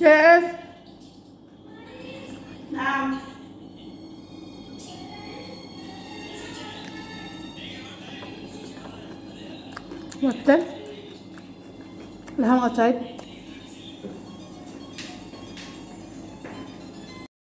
Yes. نعم What then? How outside?